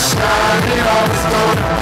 shining is gonna the